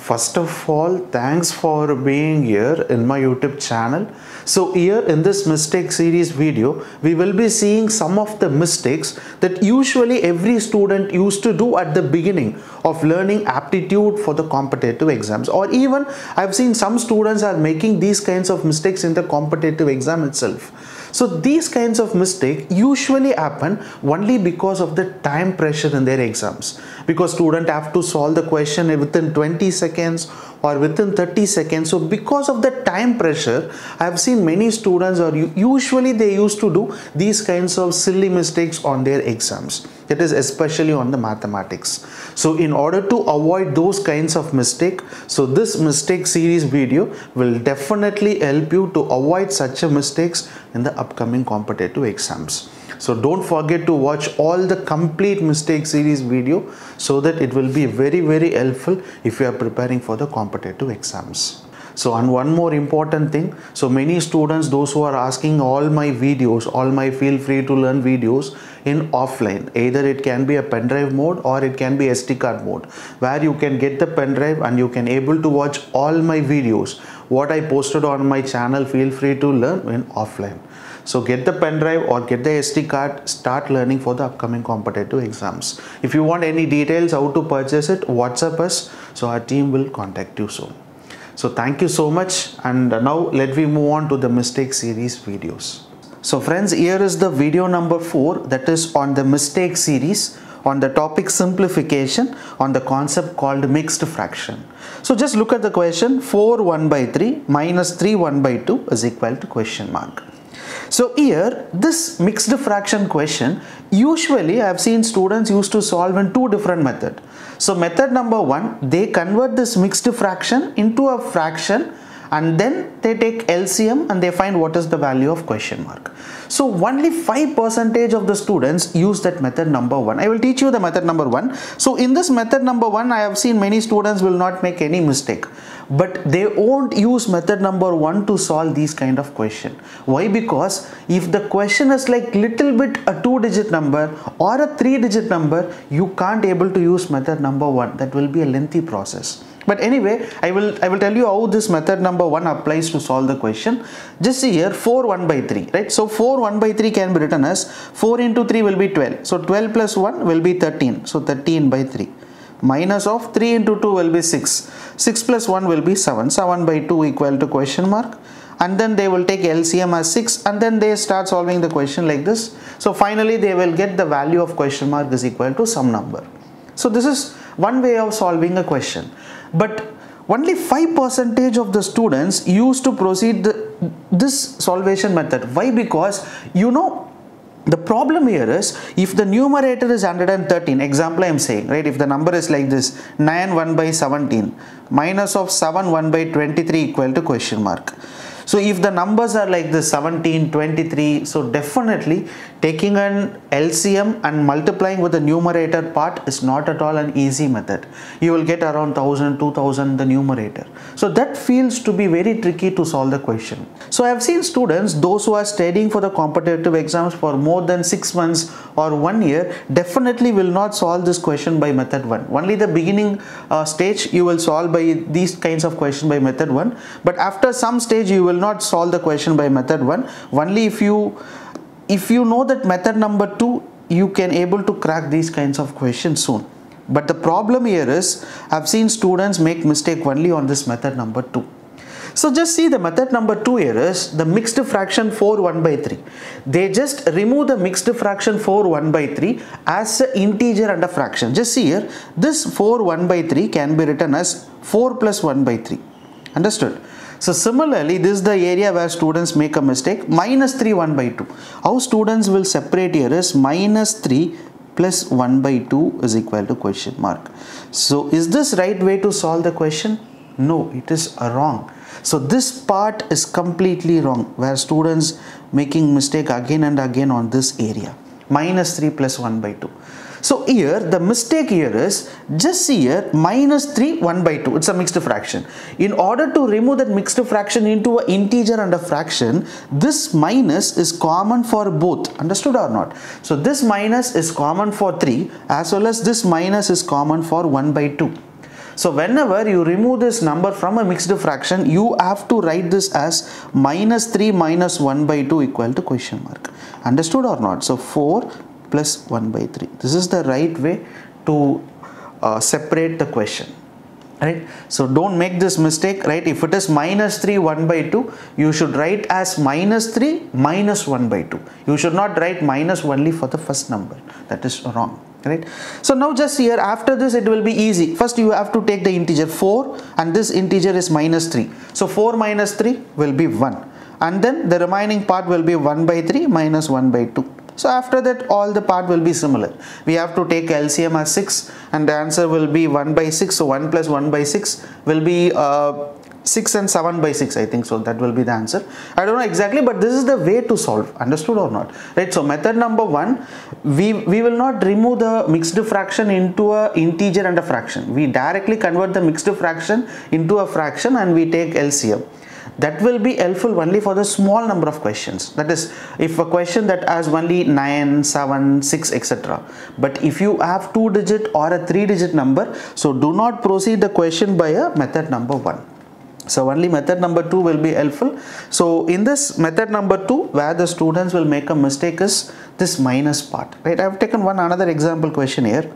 First of all, thanks for being here in my YouTube channel. So here in this mistake series video, we will be seeing some of the mistakes that usually every student used to do at the beginning of learning aptitude for the competitive exams or even I've seen some students are making these kinds of mistakes in the competitive exam itself. So these kinds of mistakes usually happen only because of the time pressure in their exams. Because student have to solve the question within 20 seconds or within 30 seconds. So because of the time pressure, I have seen many students or usually they used to do these kinds of silly mistakes on their exams. That is especially on the mathematics. So in order to avoid those kinds of mistake, so this mistake series video will definitely help you to avoid such a mistakes in the upcoming competitive exams. So don't forget to watch all the complete mistake series video so that it will be very very helpful if you are preparing for the competitive exams. So and one more important thing, so many students those who are asking all my videos, all my feel free to learn videos in offline, either it can be a pen drive mode or it can be SD card mode where you can get the pen drive and you can able to watch all my videos what I posted on my channel feel free to learn in offline. So get the pen drive or get the SD card, start learning for the upcoming competitive exams. If you want any details how to purchase it, WhatsApp us. So our team will contact you soon. So thank you so much and now let me move on to the mistake series videos. So friends, here is the video number 4 that is on the mistake series on the topic simplification on the concept called mixed fraction. So just look at the question 4 1 by 3 minus 3 1 by 2 is equal to question mark. So here this mixed fraction question usually I have seen students used to solve in two different method. So method number one they convert this mixed fraction into a fraction and then they take LCM and they find what is the value of question mark. So only 5 percentage of the students use that method number 1. I will teach you the method number 1. So in this method number 1 I have seen many students will not make any mistake but they won't use method number 1 to solve these kind of question. Why? Because if the question is like little bit a 2 digit number or a 3 digit number you can't able to use method number 1 that will be a lengthy process but anyway i will i will tell you how this method number one applies to solve the question. Just see here 4 1 by 3 right? So 4 1 by 3 can be written as 4 into 3 will be 12 so 12 plus 1 will be 13 so 13 by 3 minus of 3 into 2 will be 6 6 plus 1 will be 7 7 by 2 equal to question mark. And then they will take LCM as 6 and then they start solving the question like this. So finally they will get the value of question mark is equal to some number. So this is one way of solving a question but only 5 percentage of the students used to proceed the, this solvation method. Why? Because you know the problem here is if the numerator is 113 example i am saying right? If the number is like this 9 1 by 17 minus of 7 1 by 23 equal to question mark so if the numbers are like this 17 23 so definitely taking an LCM and multiplying with the numerator part is not at all an easy method. You will get around 1000, 2000 the numerator. So that feels to be very tricky to solve the question. So I have seen students, those who are studying for the competitive exams for more than 6 months or 1 year definitely will not solve this question by method 1. Only the beginning uh, stage you will solve by these kinds of question by method 1 but after some stage you will not solve the question by method 1 only if you if you know that method number two you can able to crack these kinds of questions soon. But the problem here is I've seen students make mistake only on this method number 2 so just see the method number 2 here is the mixed fraction 4 1 by 3 they just remove the mixed fraction 4 1 by 3 as an integer and a fraction. Just see here this 4 1 by 3 can be written as 4 plus 1 by 3 understood so similarly, this is the area where students make a mistake, minus 3 1 by 2. How students will separate here is minus 3 plus 1 by 2 is equal to question mark. So is this right way to solve the question? No, it is wrong. So this part is completely wrong where students making mistake again and again on this area. Minus 3 plus 1 by 2. So here the mistake here is just see here minus 3 1 by 2 it's a mixed fraction. In order to remove that mixed fraction into an integer and a fraction this minus is common for both understood or not. So this minus is common for 3 as well as this minus is common for 1 by 2. So whenever you remove this number from a mixed fraction, you have to write this as minus 3 minus 1 by 2 equal to question mark. Understood or not? So 4 plus 1 by 3. This is the right way to uh, separate the question right? So don't make this mistake right? If it is minus 3 1 by 2 you should write as minus 3 minus 1 by 2 you should not write minus only for the first number. That is wrong right? So now just here after this it will be easy. First you have to take the integer 4 and this integer is minus 3 so 4 minus 3 will be 1 and then the remaining part will be 1 by 3 minus 1 by 2 so after that all the part will be similar. We have to take LCM as 6 and the answer will be 1 by 6. So 1 plus 1 by 6 will be uh, 6 and 7 by 6 I think so. That will be the answer. I don't know exactly but this is the way to solve. Understood or not? Right so method number one we we will not remove the mixed fraction into a integer and a fraction. We directly convert the mixed fraction into a fraction and we take LCM that will be helpful only for the small number of questions. That is if a question that has only 9 7 6 etc but if you have two digit or a three digit number so do not proceed the question by a method number 1 so only method number 2 will be helpful. So in this method number 2 where the students will make a mistake is this minus part. Right? I have taken one another example question here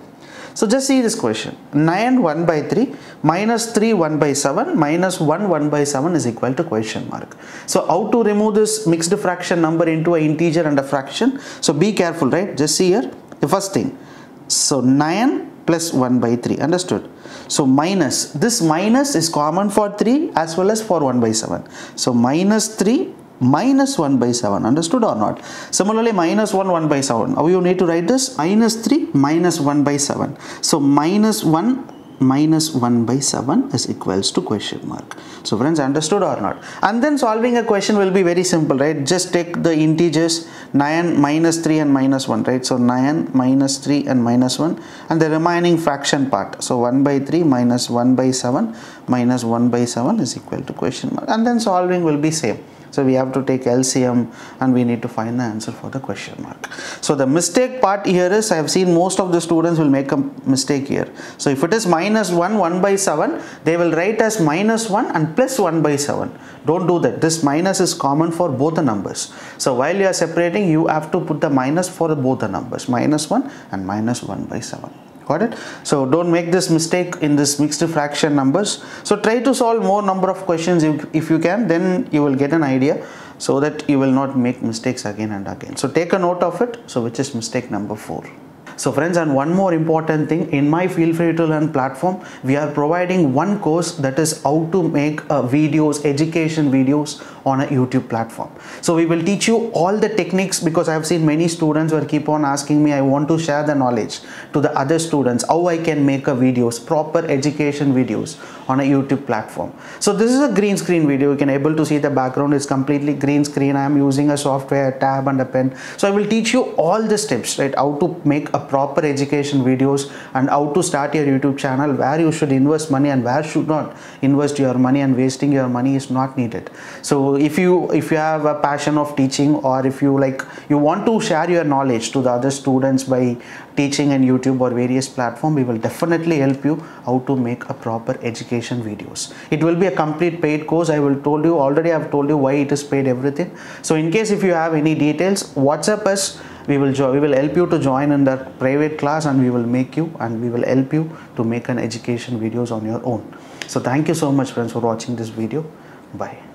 so just see this question 9 1 by 3 minus 3 1 by 7 minus 1 1 by 7 is equal to question mark. So how to remove this mixed fraction number into an integer and a fraction. So be careful right just see here the first thing. So 9 plus 1 by 3 understood. So minus this minus is common for 3 as well as for 1 by 7. So minus 3 minus 1 by 7 understood or not? Similarly minus 1 1 by 7 how you need to write this? Minus 3 minus 1 by 7 so minus 1 minus 1 by 7 is equals to question mark. So friends understood or not? And then solving a question will be very simple right? Just take the integers 9 minus 3 and minus 1 right? So 9 minus 3 and minus 1 and the remaining fraction part. So 1 by 3 minus 1 by 7 minus 1 by 7 is equal to question mark. And then solving will be same so we have to take LCM and we need to find the answer for the question mark. So the mistake part here is I have seen most of the students will make a mistake here. So if it is minus 1, 1 by 7, they will write as minus 1 and plus 1 by 7. Don't do that. This minus is common for both the numbers. So while you are separating, you have to put the minus for both the numbers, minus 1 and minus 1 by 7 got it? So don't make this mistake in this mixed fraction numbers. So try to solve more number of questions if, if you can then you will get an idea so that you will not make mistakes again and again. So take a note of it so which is mistake number four so friends and one more important thing in my feel free to learn platform we are providing one course that is how to make uh, videos education videos on a YouTube platform. So we will teach you all the techniques because I have seen many students who keep on asking me I want to share the knowledge to the other students how I can make a videos proper education videos on a YouTube platform. So this is a green screen video you can able to see the background is completely green screen I am using a software a tab and a pen. So I will teach you all the steps right how to make a proper education videos and how to start your YouTube channel where you should invest money and where should not invest your money and wasting your money is not needed. So if you if you have a passion of teaching or if you like you want to share your knowledge to the other students by teaching in youtube or various platform we will definitely help you how to make a proper education videos. It will be a complete paid course. I will told you already i've told you why it is paid everything. So in case if you have any details whatsapp us we will we will help you to join in that private class and we will make you and we will help you to make an education videos on your own. So thank you so much friends for watching this video. Bye